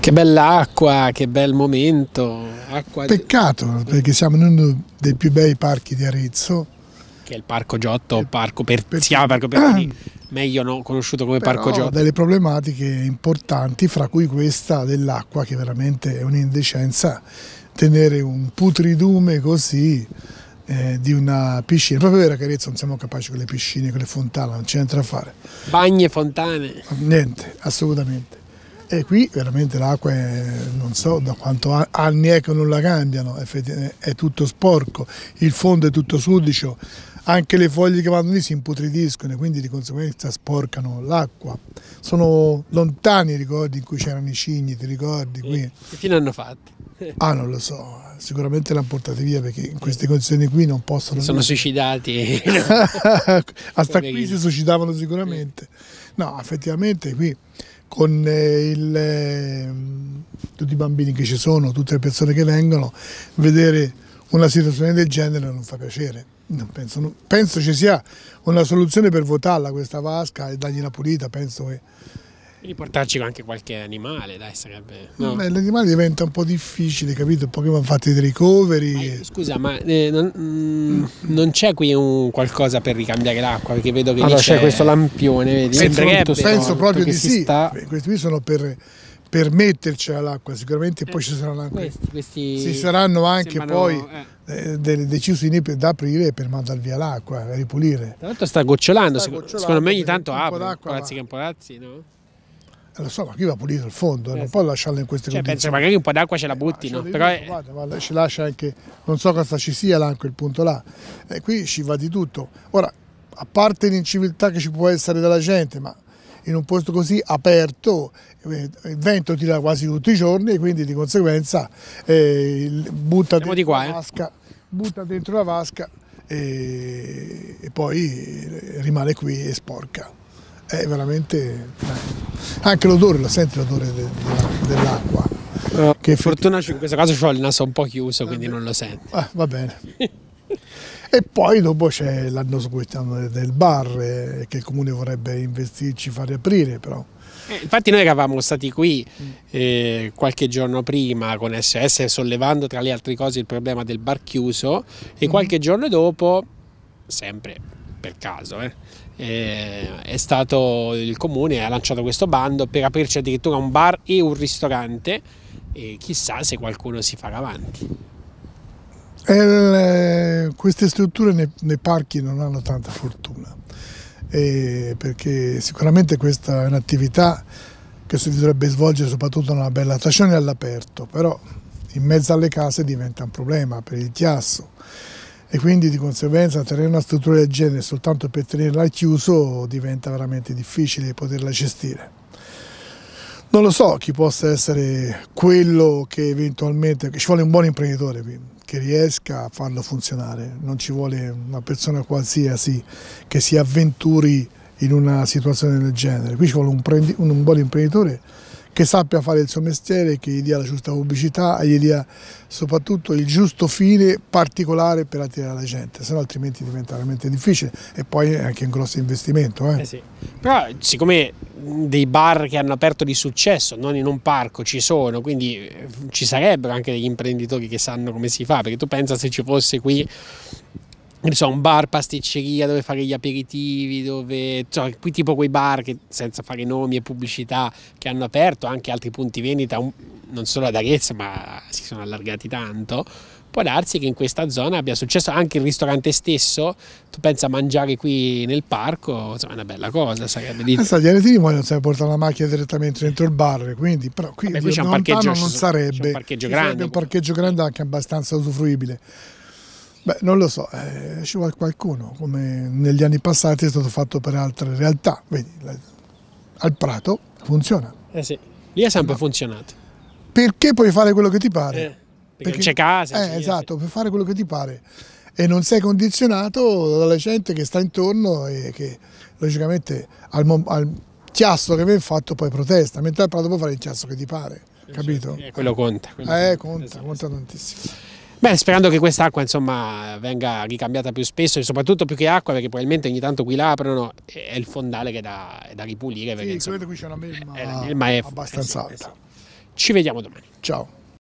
Che bella acqua, che bel momento. Acqua Peccato perché siamo in uno dei più bei parchi di Arezzo. Che è il Parco Giotto, il parco per, per, si chiama Parco Pertini, meglio no, conosciuto come Parco Giotto. delle problematiche importanti, fra cui questa dell'acqua, che veramente è un'indecenza tenere un putridume così eh, di una piscina. Proprio vero che a Arezzo non siamo capaci con le piscine, con le fontane, non c'è niente da fare. Bagni e fontane. Niente, assolutamente. E qui veramente l'acqua non so da quanto anni è che non la cambiano, è tutto sporco, il fondo è tutto sudicio, anche le foglie che vanno lì si imputridiscono e quindi di conseguenza sporcano l'acqua. Sono lontani i ricordi in cui c'erano i cigni, ti ricordi? Qui? Che fine hanno fatto? Ah, non lo so, sicuramente l'hanno portati via perché in queste condizioni qui non possono... Sono suicidati. Hasta qui si suicidavano sicuramente. No, effettivamente qui con eh, il, eh, tutti i bambini che ci sono, tutte le persone che vengono, vedere una situazione del genere non fa piacere. No, penso, no, penso, ci sia una soluzione per votarla questa vasca e dargli una pulita, penso che... Quindi portarci anche qualche animale, dai, sarebbe... No. L'animale diventa un po' difficile, capito? Poi vanno fatti dei ricoveri. Ma, scusa, ma eh, non, mm, non c'è qui un qualcosa per ricambiare l'acqua? Perché vedo che allora, c'è questo lampione, vedi? Penso, penso proprio di sì. Sta... Questi qui sono per per metterci all'acqua sicuramente poi ci saranno anche questi, questi ci saranno anche sembrano, poi eh. delle decisioni da aprire per mandare via l'acqua ripulire tra l'altro sta gocciolando, sta gocciolando secondo me ogni tanto apre palazzi che palazzi no? Eh, lo so, ma qui va pulito il fondo, eh, non può lasciarlo in queste cioè, condizioni. Penso magari un po' d'acqua ce la butti, no? Però è... guarda, ci lascia anche, non so cosa ci sia là, quel punto là. E qui ci va di tutto. Ora, a parte l'inciviltà che ci può essere dalla gente, ma in un posto così aperto il vento tira quasi tutti i giorni e quindi di conseguenza eh, butta, dentro qua, eh? vasca, butta dentro la vasca e, e poi rimane qui e sporca. È veramente... Anche l'odore, lo senti l'odore de, de, dell'acqua. Uh, che fortuna in questo caso ho il naso un po' chiuso, quindi non lo sento. Ah, va bene. E poi dopo c'è l'anno scorso del bar eh, che il comune vorrebbe investirci, fare aprire però. Eh, infatti noi eravamo stati qui eh, qualche giorno prima con SS sollevando tra le altre cose il problema del bar chiuso e mm. qualche giorno dopo, sempre per caso, eh, è stato il comune ha lanciato questo bando per aprirci addirittura un bar e un ristorante e chissà se qualcuno si farà avanti. Eh, queste strutture nei, nei, parchi non hanno tanta fortuna, eh, perché sicuramente questa è un'attività che si dovrebbe svolgere soprattutto in una bella stagione all'aperto, però in mezzo alle case diventa un problema per il chiasso e quindi di conseguenza tenere una struttura del genere soltanto per tenerla chiuso diventa veramente difficile poterla gestire. Non lo so chi possa essere quello che eventualmente, ci vuole un buon imprenditore qui, che riesca a farlo funzionare, non ci vuole una persona qualsiasi che si avventuri in una situazione del genere, qui ci vuole un, un buon imprenditore che sappia fare il suo mestiere, che gli dia la giusta pubblicità e gli dia soprattutto il giusto fine particolare per attirare la gente, se no altrimenti diventa veramente difficile e poi è anche un grosso investimento. Eh. Eh sì. Però siccome dei bar che hanno aperto di successo, non in un parco, ci sono, quindi eh, ci sarebbero anche degli imprenditori che sanno come si fa, perché tu pensa se ci fosse qui so, un bar, pasticceria dove fare gli aperitivi, dove, cioè, qui tipo quei bar che senza fare nomi e pubblicità che hanno aperto anche altri punti vendita, non solo ad Arezzo ma si sono allargati tanto, può darsi che in questa zona abbia successo anche il ristorante stesso, tu pensa a mangiare qui nel parco, insomma è una bella cosa, sarebbe di... Pensa, gli aretini vogliono portare la macchina direttamente dentro il bar, quindi però qui, Vabbè, qui c'è un parcheggio, non sarebbe, c'è un parcheggio grande. Sarebbe un parcheggio grande anche abbastanza usufruibile. Beh, non lo so, eh, ci vuole qualcuno, come negli anni passati è stato fatto per altre realtà. Vedi, al Prato funziona. Eh sì, lì è sempre no. funzionato. Perché puoi fare quello che ti pare? Eh, perché, perché c'è casa. Eh, esatto, puoi fare quello che ti pare. E non sei condizionato dalla gente che sta intorno e che logicamente al, al chiasso che viene fatto poi protesta, mentre al Prato puoi fare il chiasso che ti pare, capito? Eh, quello conta. Quello eh, conta, conta tantissimo. Beh, sperando che quest'acqua insomma venga ricambiata più spesso e soprattutto più che acqua perché probabilmente ogni tanto qui l'aprono è il fondale che è da, è da ripulire. Perché, sì, insomma, qui c'è una melma, è, melma è abbastanza eh, alta. Ci vediamo domani. Ciao.